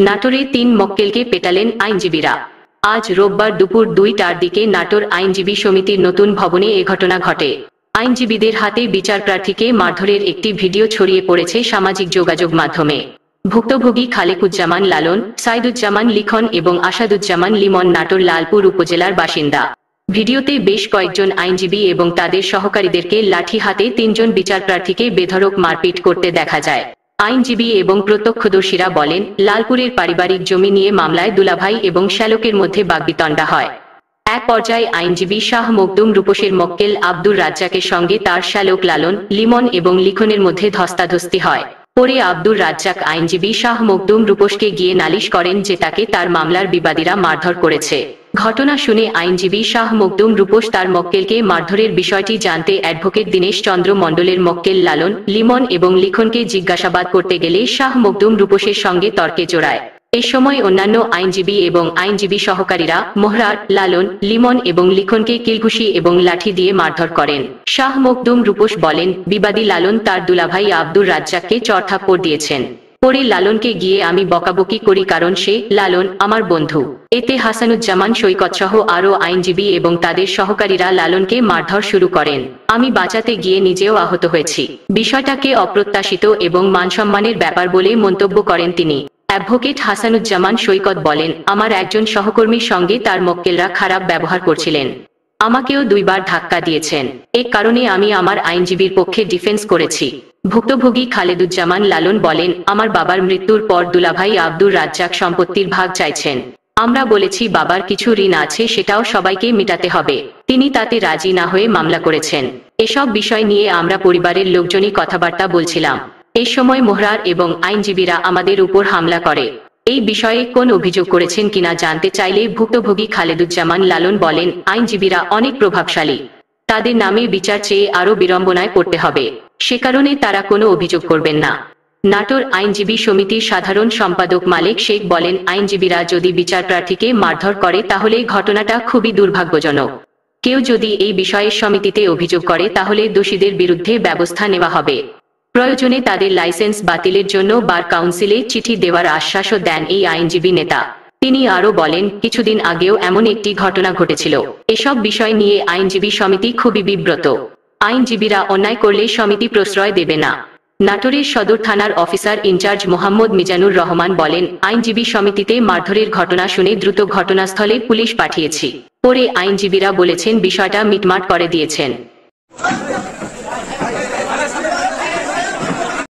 নাটোরে তিন মক্কেলকে পেটালেন আইনজীবীরা। আজ রোববার দুপুর দুইটার দিকে নাটোর আইনজীবী সমিতির নতুন ভবনে এ ঘটনা ঘটে। আইনজীবীদের হাতে বিচার প্রার্থীকে মারধরের একটি ভিডিও ছড়িয়ে পড়েছে সামাজিক যোগাযোগ মাধ্যমে। ভুক্তভোগী খালেকুজ্জামান লালন, সাইদুজ্জামান লিখন এবং আসাদুজ্জামান লিমন নাটোর লালপুর উপজেলার বাসিন্দা। ভিডিওতে বেশ কয়েকজন আইনজীবী এবং তাদের সহকারীদেরকে লাঠি হাতে তিনজন বিচার প্রার্থীকে বেধড়ক মারপিট করতে দেখা যায়। আইনজীবী এবং প্রত্যক্ষদর্শীরা বলেন, লালপুরের পারিবারিক জমি নিয়ে মামলায় দুলাভাই এবং শ্যালকের মধ্যে বাগবিতণ্ডা হয়। এক পর্যায়ে আইনজীবী শাহ মকদুম রূপসের মক্কেল আব্দুর রাজ্জাকের সঙ্গে তার শ্যালক লালন, লিমন এবং লিখনের মধ্যে ধস্তাধস্তি হয়। পরে আব্দুর রাজ্জাক আইনজীবী শাহ মকদুম রূপসকে গিয়ে নালিশ করেন যে তাকে তার মামলার বিবাদীরা মারধর করেছে। ঘটনা শুনে আইনজীবী শাহ মকদুম রূপস তার মক্কেলকে মারধরের বিষয়টি জানতে অ্যাডভোকেট দীনেশ চন্দ্র মণ্ডলের মক্কেল লালন, লিমন এবং লিখনকে জিজ্ঞাসাবাদ করতে গেলে শাহ মকদুম রূপসের সঙ্গে তর্কে জোড়ায়। এ সময় অন্যান্য আইনজীবী এবং আইনজীবী সহকারীরা মোহরার, লালন, লিমন এবং লিখনকে কিলঘুষি এবং লাঠি দিয়ে মারধর করেন। শাহ মকদুম রূপস বলেন, বিবাদী লালন তার দুলাভাই আব্দুর রাজ্জাককে চড়থাপ্পড় দিয়েছেন। পরে লালনকে গিয়ে আমি বকাবকি করি কারণ সে লালন আমার বন্ধু। এতে হাসানুজ্জামান সৈকত সহ আরও আইনজীবী এবং তাদের সহকারীরা লালনকে মারধর শুরু করেন। আমি বাঁচাতে গিয়ে নিজেও আহত হয়েছি। বিষয়টাকে অপ্রত্যাশিত এবং মানসম্মানের ব্যাপার বলে মন্তব্য করেন তিনি। অ্যাডভোকেট হাসানুজ্জামান সৈকত বলেন, আমার একজন সহকর্মীর সঙ্গে তার মক্কেলরা খারাপ ব্যবহার করছিলেন। আমাকেও দুইবার ধাক্কা দিয়েছেন। এ কারণে আমি আমার আইনজীবীর পক্ষে ডিফেন্স করেছি। ভুক্তভোগী খালেদুজ্জামান লালন বলেন, আমার বাবার মৃত্যুর পর দুলাভাই আব্দুর রাজ্জাক সম্পত্তির ভাগ চাইছেন। আমরা বলেছি, বাবার কিছু ঋণ আছে, সেটাও সবাইকে মেটাতে হবে। তিনি তাতে রাজি না হয়ে মামলা করেছেন। এসব বিষয় নিয়ে আমরা পরিবারের লোকজনই কথাবার্তা বলছিলাম। এই সময় মোহরার এবং আইনজীবীরা আমাদের উপর হামলা করে। এই বিষয়ে কোন অভিযোগ করেছেন কিনা জানতে চাইলে ভুক্তভোগী খালেদুজ্জামান লালন বলেন, আইনজীবীরা অনেক প্রভাবশালী। তাদের নামে বিচার চেয়ে আরও বিড়ম্বনায় পড়তে হবে। সে কারণে তারা কোনো অভিযোগ করবেন না। নাটোর আইনজীবী সমিতির সাধারণ সম্পাদক মালিক শেখ বলেন, আইনজীবীরা যদি বিচার প্রার্থীকে মারধর করে তাহলে ঘটনাটা খুবই দুর্ভাগ্যজনক। কেউ যদি এই বিষয়ে সমিতিতে অভিযোগ করে তাহলে দোষীদের বিরুদ্ধে ব্যবস্থা নেওয়া হবে। প্রয়োজনে তাদের লাইসেন্স বাতিলের জন্য বার কাউন্সিলে চিঠি দেওয়ার আশ্বাসও দেন এই আইনজীবী নেতা। তিনি আরও বলেন, কিছুদিন আগেও এমন একটি ঘটনা ঘটেছিল। এসব বিষয় নিয়ে আইনজীবী সমিতি খুবই বিব্রত। আইনজীবীরা অন্যায় করলে সমিতি প্রশ্রয় দেবে না। নাটোরের সদর থানার officer in charge Mohammad Mizanur Rahman বলেন, আইনজীবী সমিতিতে মারধরের ঘটনা শুনে দ্রুত ঘটনাস্থলে পুলিশ পাঠিয়েছি। পরে আইনজীবীরা বলেছেন, বিষয়টা মিটমাট করে দিয়েছেন।